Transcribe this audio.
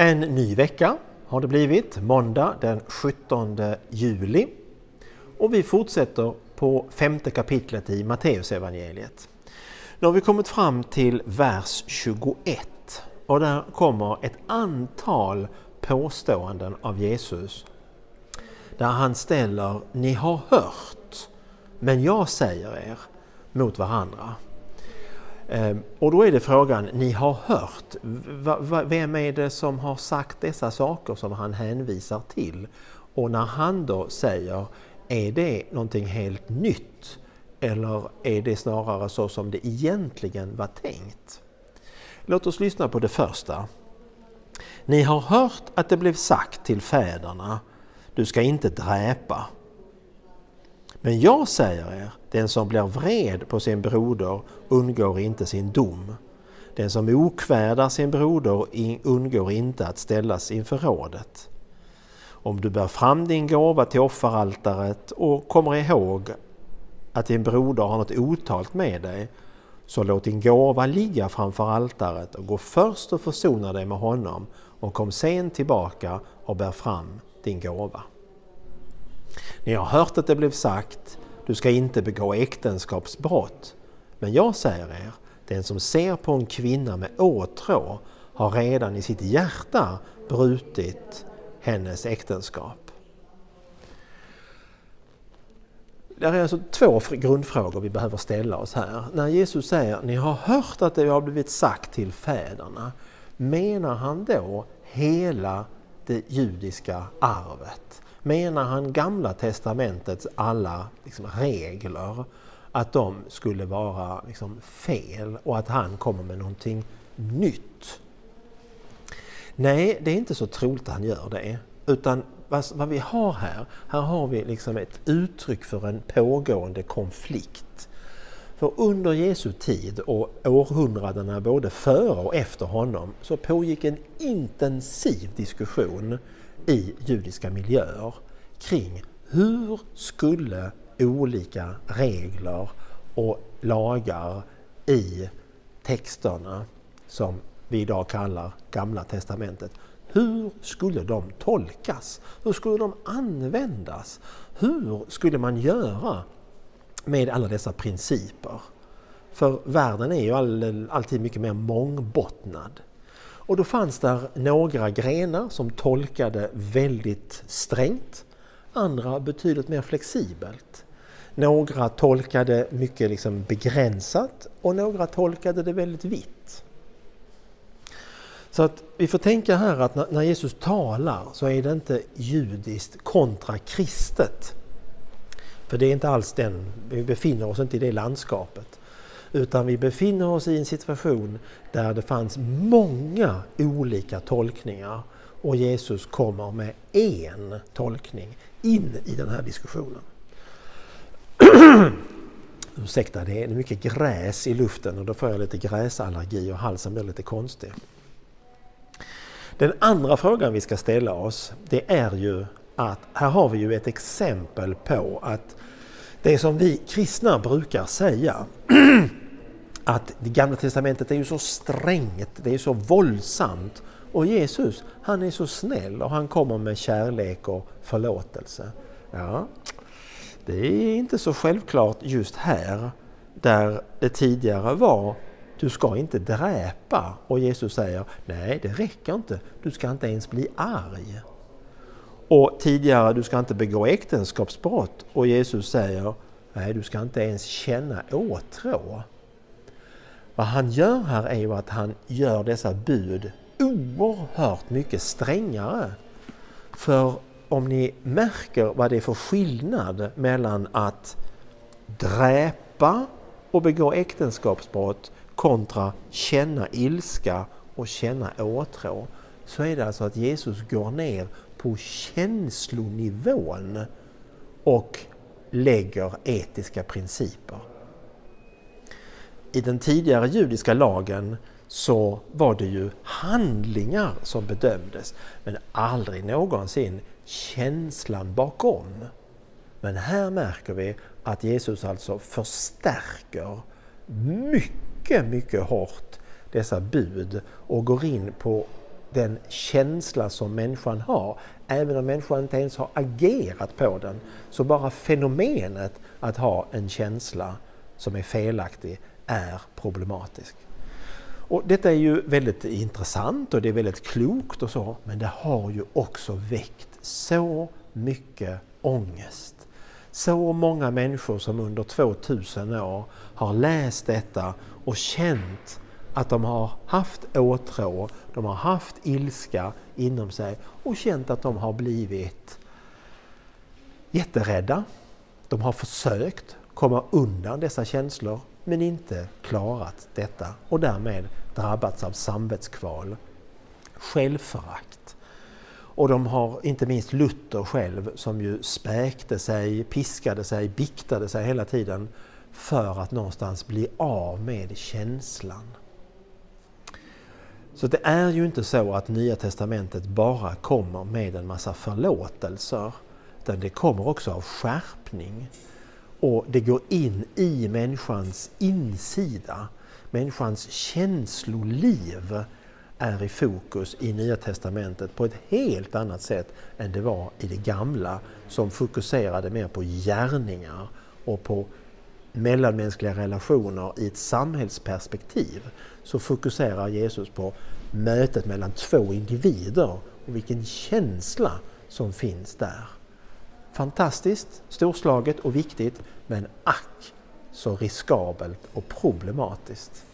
En ny vecka har det blivit, måndag den 17 juli. Och vi fortsätter på femte kapitlet i Matteusevangeliet. Nu har vi kommit fram till vers 21 och där kommer ett antal påståenden av Jesus där han ställer ”Ni har hört, men jag säger er” mot varandra. Ehm, och då är det frågan, ni har hört, vem är det som har sagt dessa saker som han hänvisar till? Och när han då säger, är det någonting helt nytt? Eller är det snarare så som det egentligen var tänkt? Låt oss lyssna på det första. Ni har hört att det blev sagt till fäderna, du ska inte dräpa. Men jag säger er, den som blir vred på sin broder undgår inte sin dom. Den som okvädar sin broder undgår inte att ställas inför rådet. Om du bär fram din gåva till offeraltaret och kommer ihåg att din broder har något otalt med dig, så låt din gåva ligga framför altaret och gå först och försona dig med honom och kom sen tillbaka och bär fram din gåva. Ni har hört att det blev sagt, du ska inte begå äktenskapsbrott. Men jag säger er, den som ser på en kvinna med åtrå har redan i sitt hjärta brutit hennes äktenskap. Det är alltså två grundfrågor vi behöver ställa oss här. När Jesus säger ni har hört att det har blivit sagt till fäderna, menar han då hela det judiska arvet? Menar han Gamla testamentets alla liksom, regler, att de skulle vara liksom, fel och att han kommer med någonting nytt. Nej, det är inte så troligt att han gör det. Utan vad, vad vi har här, här har vi liksom ett uttryck för en pågående konflikt. För under Jesu tid och århundradena både före och efter honom så pågick en intensiv diskussion i judiska miljöer kring hur skulle olika regler och lagar i texterna som vi idag kallar Gamla Testamentet, hur skulle de tolkas? Hur skulle de användas? Hur skulle man göra med alla dessa principer? För världen är ju all, alltid mycket mer mångbottnad. Och då fanns där några grenar som tolkade väldigt strängt, andra betydligt mer flexibelt. Några tolkade mycket liksom begränsat och några tolkade det väldigt vitt. Så att vi får tänka här att när Jesus talar så är det inte judiskt kontra kristet. För det är inte alls den, vi befinner oss inte i det landskapet. Utan vi befinner oss i en situation där det fanns många olika tolkningar och Jesus kommer med en tolkning in i den här diskussionen. Ursäkta, det är mycket gräs i luften och då får jag lite gräsallergi och halsen blir lite konstig. Den andra frågan vi ska ställa oss det är ju att här har vi ju ett exempel på att det som vi kristna brukar säga att det gamla testamentet är ju så strängt, det är så våldsamt. Och Jesus, han är så snäll och han kommer med kärlek och förlåtelse. Ja, det är inte så självklart just här där det tidigare var du ska inte dräpa och Jesus säger nej det räcker inte, du ska inte ens bli arg. Och tidigare du ska inte begå äktenskapsbrott och Jesus säger nej du ska inte ens känna åtrå. Vad han gör här är ju att han gör dessa bud oerhört mycket strängare. För om ni märker vad det är för skillnad mellan att dräpa och begå äktenskapsbrott kontra känna ilska och känna åtrå så är det alltså att Jesus går ner på känslonivån och lägger etiska principer i den tidigare judiska lagen så var det ju handlingar som bedömdes, men aldrig någonsin känslan bakom. Men här märker vi att Jesus alltså förstärker mycket, mycket hårt dessa bud och går in på den känsla som människan har. Även om människan inte ens har agerat på den, så bara fenomenet att ha en känsla som är felaktig är problematisk. Och detta är ju väldigt intressant och det är väldigt klokt och så, men det har ju också väckt så mycket ångest. Så många människor som under 2000 år har läst detta och känt att de har haft åtrå, de har haft ilska inom sig och känt att de har blivit jätterädda. De har försökt komma undan dessa känslor men inte klarat detta och därmed drabbats av samvetskval, självförakt. Och de har inte minst Luther själv som ju späkte sig, piskade sig, biktade sig hela tiden för att någonstans bli av med känslan. Så det är ju inte så att Nya Testamentet bara kommer med en massa förlåtelser, utan det kommer också av skärpning. Och det går in i människans insida. Människans känsloliv är i fokus i Nya Testamentet på ett helt annat sätt än det var i det gamla som fokuserade mer på gärningar och på mellanmänskliga relationer i ett samhällsperspektiv så fokuserar Jesus på mötet mellan två individer och vilken känsla som finns där. Fantastiskt, storslaget och viktigt men ack så riskabelt och problematiskt.